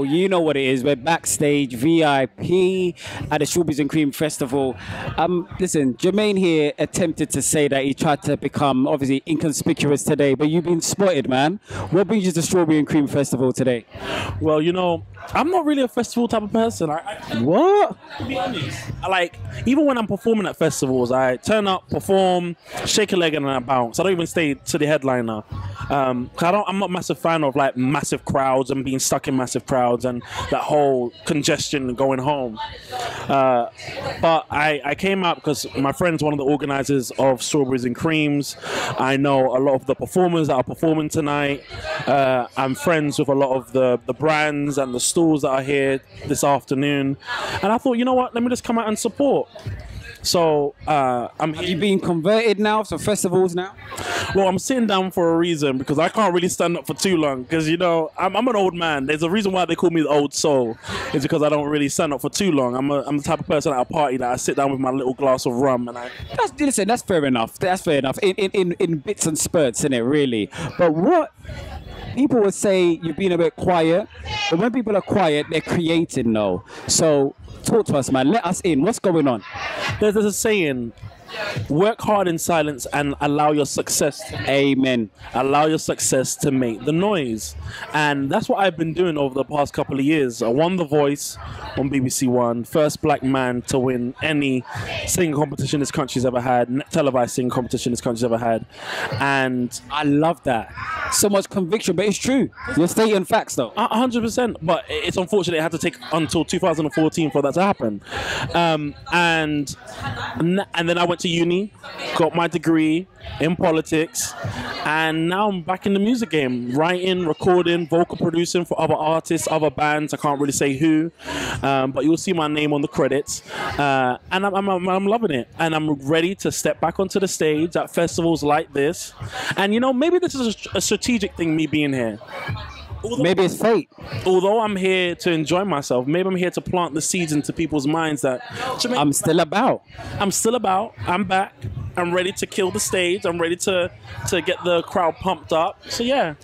Well, you know what it is. We're backstage VIP at the Strawberries and Creem Festival. Um, listen, Jermain here attempted to say that he tried to become obviously inconspicuous today, but you've been spotted, man. What brings you to Strawberry and Creem Festival today? Well, you know, I'm not really a festival type of person. I, I What? to be honest, I like even when I'm performing at festivals, I turn up, perform, shake a leg, and then I bounce. I don't even stay to the headliner. Um, I don't. I'm not a massive fan of like massive crowds and being stuck in massive crowds and that whole congestion and going home. Uh, but I, I came out because my friend's one of the organizers of Strawberries and Creems. I know a lot of the performers that are performing tonight. Uh, I'm friends with a lot of the, the brands and the stalls that are here this afternoon. And I thought, you know what, let me just come out and support. So uh, I'm Have you been converted now to festivals now? well, I'm sitting down for a reason because I can't really stand up for too long. Because you know, I'm, I'm an old man. There's a reason why they call me the old soul. It's because I don't really stand up for too long. I'm a, I'm the type of person at a party that I sit down with my little glass of rum and I. That's listen. That's fair enough. That's fair enough. In in in, in bits and spurts, in it really. But what people would say you've been a bit quiet, but when people are quiet, they're creating though. So talk to us, man. Let us in. What's going on? There's, there's a saying. Work hard in silence and allow your success. To, Amen. Allow your success to make the noise, and that's what I've been doing over the past couple of years. I won The Voice on BBC One, first black man to win any singing competition this country's ever had, televised singing competition this country's ever had, and I love that. So much conviction, but it's true. You're stating facts though. Hundred percent. But it's unfortunate it had to take until 2014 for that to happen. Um, and and then I went to uni, got my degree in politics, and now I'm back in the music game, writing, recording, vocal producing for other artists, other bands. I can't really say who, um, but you'll see my name on the credits, uh, and I'm, I'm, I'm, I'm loving it. And I'm ready to step back onto the stage at festivals like this. And you know, maybe this is a, a strategic thing, me being here. Although- Maybe it's fate. although I'm here to enjoy myself, maybe I'm here to plant the seeds into people's minds that I'm still about. I'm still about. I'm back. I'm ready to kill the stage. I'm ready to to get the crowd pumped up. So yeah,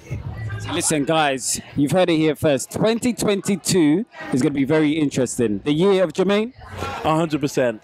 Listen, guys, you've heard it here first. 2022 is going to be very interesting. The year of Jermain. hundred percent.